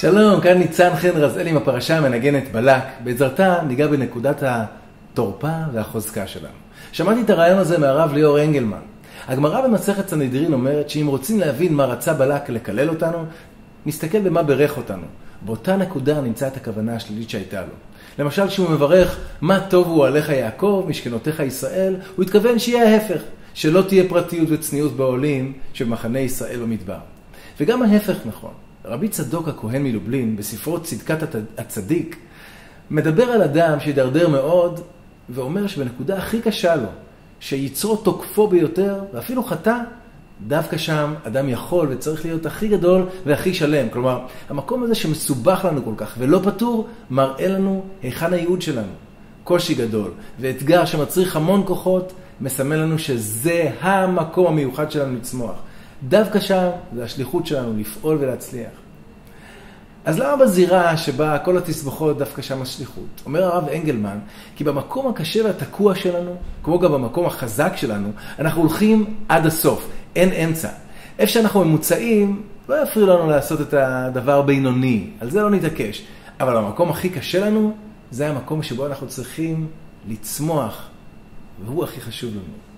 שלום, כאן ניצן חן רזאל עם הפרשה המנגנת בלק. בעזרתה ניגע בנקודת התורפה והחוזקה שלנו. שמעתי את הרעיון הזה מהרב ליאור אנגלמן. הגמרא במסכת סנהדרין אומרת שאם רוצים להבין מה רצה בלק לקלל אותנו, נסתכל במה ברך אותנו. באותה נקודה נמצא את הכוונה השלילית שהייתה לו. למשל, כשהוא מברך, מה טוב הוא עליך יעקב, משכנותיך ישראל, הוא התכוון שיהיה ההפך, שלא תהיה פרטיות וצניעות בעולים שבמחנה ישראל במדבר. וגם ההפך נכון. רבי צדוק הכהן מלובלין, בספרו צדקת הצדיק, מדבר על אדם שהידרדר מאוד, ואומר שבנקודה הכי קשה לו, שיצרו תוקפו ביותר, ואפילו חטא, דווקא שם אדם יכול וצריך להיות הכי גדול והכי שלם. כלומר, המקום הזה שמסובך לנו כל כך ולא פתור, מראה לנו היכן הייעוד שלנו. קושי גדול ואתגר שמצריך המון כוחות, מסמל לנו שזה המקום המיוחד שלנו לצמוח. דווקא שם זה השליחות שלנו לפעול ולהצליח. אז למה בזירה שבה כל התסבוכות דווקא שם השליחות? אומר הרב אנגלמן, כי במקום הקשה והתקוע שלנו, כמו גם במקום החזק שלנו, אנחנו הולכים עד הסוף, אין אמצע. איפה שאנחנו ממוצעים, לא יפריעו לנו לעשות את הדבר בינוני, על זה לא נתעקש. אבל המקום הכי קשה לנו, זה המקום שבו אנחנו צריכים לצמוח, והוא הכי חשוב לנו.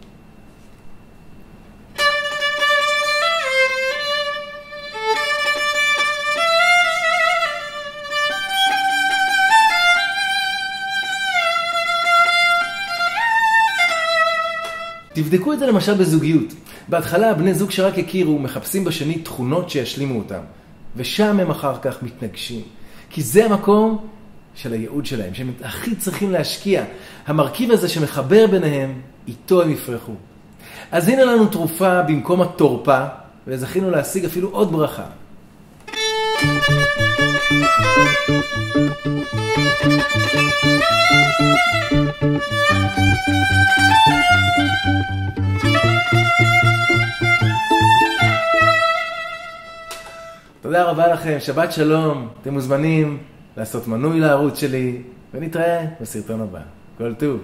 תבדקו את זה למשל בזוגיות. בהתחלה בני זוג שרק הכירו מחפשים בשני תכונות שישלימו אותם, ושם הם אחר כך מתנגשים. כי זה המקום של הייעוד שלהם, שהם הכי צריכים להשקיע. המרכיב הזה שמחבר ביניהם, איתו הם יפרחו. אז הנה לנו תרופה במקום התורפה, וזכינו להשיג אפילו עוד ברכה. תודה רבה לכם, שבת שלום, אתם מוזמנים לעשות מנוי לערוץ שלי, ונתראה בסרטון הבא. כל טוב.